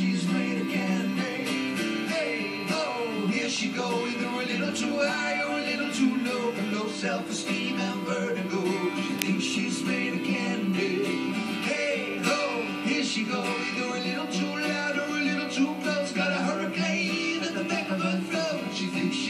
she's made again. Hey, hey, oh, here she go, either a little too high or a little too low. Low self-esteem and vertigo. She thinks she's made again. Hey, hey, oh, here she go, either a little too loud or a little too close. Got a hurricane at the back of her throat. She thinks she